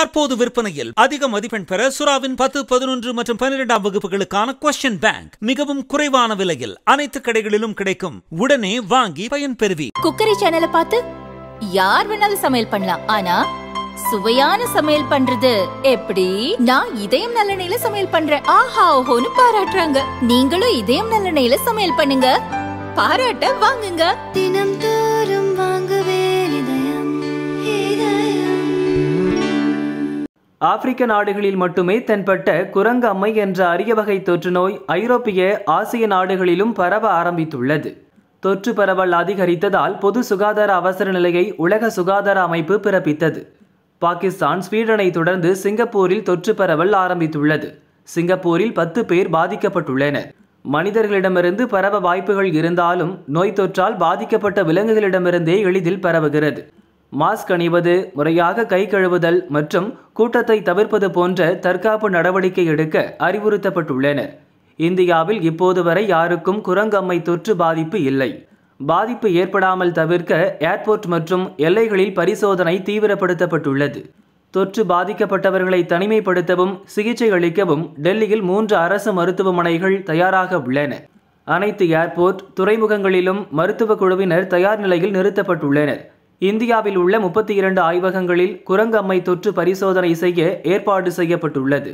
தற்போது விற்பனையில் அதிக மதிப்பெண் பெற சுறாவின் பத்து பதினொன்று மற்றும் பன்னிரெண்டாம் வகுப்புகளுக்கான கொஸ்டின் பேங்க் மிகவும் குறைவான விலையில் அனைத்து கடைகளிலும் கிடைக்கும் உடனே வாங்கி பயன்பெறுவி குக்கரி சேனலை பார்த்து யார் வேணாலும் சமையல் பண்ணலாம். ஆனா சுவையான சமையல் பண்றது எப்படி? நான் இதயம் நல்லெண்ணெயில சமையல் பண்றேன். ஆஹா ஓஹோன்னு பாராட்டுறாங்க. நீங்களும் இதயம் நல்லெண்ணெயில சமையல் பண்ணுங்க. பாராட்ட வாங்குங்க. தினம் ஆப்பிரிக்க நாடுகளில் மட்டுமே தென்பட்ட குரங்கு அம்மை என்ற அரிய வகை தொற்று நோய் ஐரோப்பிய ஆசிய நாடுகளிலும் பரவ ஆரம்பித்துள்ளது. தொற்று பரவல் அதிகரித்ததால் பொது சுகாதார அவசர நிலையை உலக சுகாதார அமைப்பு பிறப்பித்தது. பாகிஸ்தான் ஸ்வீடனை தொடர்ந்து சிங்கப்பூரில் தொற்று பரவல் ஆரம்பித்துள்ளது. சிங்கப்பூரில் பத்து பேர் பாதிக்கப்பட்டுள்ளனர். மனிதர்களிடமிருந்து பரவ வாய்ப்புகள் இருந்தாலும் நோய் தொற்றால் பாதிக்கப்பட்ட விலங்குகளிடமிருந்தே எளிதில் பரவுகிறது. மாஸ்க் அணிவது முறையாக கை கழுவுதல் மற்றும் கூட்டத்தை தவிர்ப்பது போன்ற தற்காப்பு நடவடிக்கை எடுக்க அறிவுறுத்தப்பட்டுள்ளனர். இந்தியாவில் இப்போது வரை யாருக்கும் குரங்கம்மை தொற்று பாதிப்பு இல்லை. பாதிப்பு ஏற்படாமல் தவிர்க்க ஏர்போர்ட் மற்றும் எல்லைகளில் பரிசோதனை தீவிரப்படுத்தப்பட்டுள்ளது. தொற்று பாதிக்கப்பட்டவர்களை தனிமைப்படுத்தவும் சிகிச்சை அளிக்கவும் டெல்லியில் மூன்று அரசு மருத்துவமனைகள் தயாராக உள்ளன. அனைத்து ஏர்போர்ட் துறைமுகங்களிலும் மருத்துவ குழுவினர் தயார் நிலையில் நிறுத்தப்பட்டுள்ளனர். இந்தியாவில் உள்ள முப்பத்தி இரண்டு ஆய்வகங்களில் குரங்கம்மை தொற்று பரிசோதனை செய்ய ஏற்பாடு செய்யப்பட்டுள்ளது.